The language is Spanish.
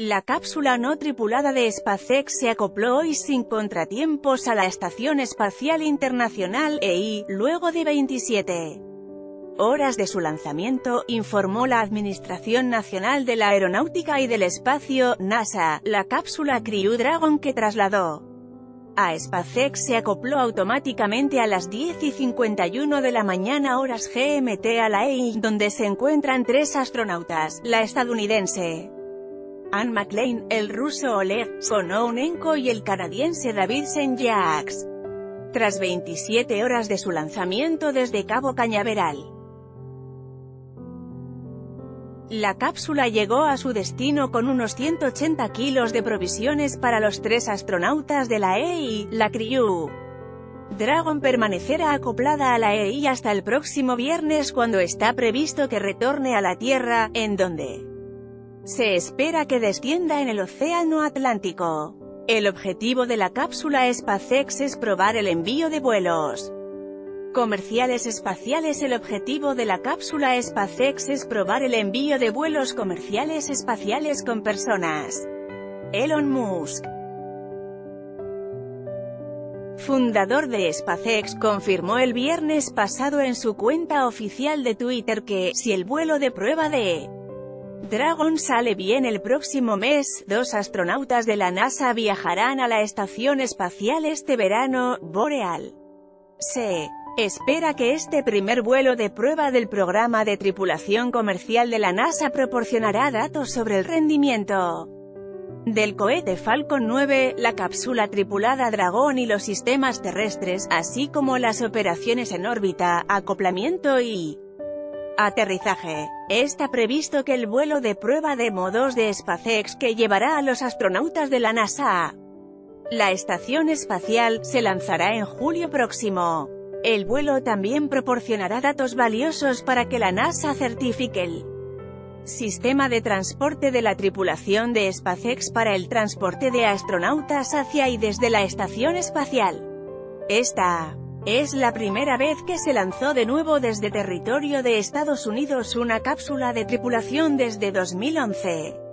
La cápsula no tripulada de SpaceX se acopló hoy sin contratiempos a la Estación Espacial Internacional EI, luego de 27 horas de su lanzamiento, informó la Administración Nacional de la Aeronáutica y del Espacio, NASA, la cápsula Crew Dragon que trasladó. A SpaceX se acopló automáticamente a las 10 y 51 de la mañana horas GMT a la EI, donde se encuentran tres astronautas, la estadounidense Anne McLean, el ruso Oleg Kononenko y el canadiense David Saint-Jacques. Tras 27 horas de su lanzamiento desde Cabo Cañaveral, la cápsula llegó a su destino con unos 180 kilos de provisiones para los tres astronautas de la EI, la Crew. Dragon permanecerá acoplada a la EI hasta el próximo viernes cuando está previsto que retorne a la Tierra, en donde se espera que descienda en el Océano Atlántico. El objetivo de la cápsula SpaceX es probar el envío de vuelos comerciales espaciales El objetivo de la cápsula SpaceX es probar el envío de vuelos comerciales espaciales con personas. Elon Musk fundador de SpaceX, confirmó el viernes pasado en su cuenta oficial de Twitter que, si el vuelo de prueba de Dragon sale bien el próximo mes, dos astronautas de la NASA viajarán a la Estación Espacial este verano, Boreal. Se espera que este primer vuelo de prueba del programa de tripulación comercial de la NASA proporcionará datos sobre el rendimiento del cohete Falcon 9, la cápsula tripulada Dragon y los sistemas terrestres, así como las operaciones en órbita, acoplamiento y Aterrizaje. Está previsto que el vuelo de prueba de modos de SpaceX que llevará a los astronautas de la NASA la estación espacial, se lanzará en julio próximo. El vuelo también proporcionará datos valiosos para que la NASA certifique el sistema de transporte de la tripulación de SpaceX para el transporte de astronautas hacia y desde la estación espacial. Esta es la primera vez que se lanzó de nuevo desde territorio de Estados Unidos una cápsula de tripulación desde 2011.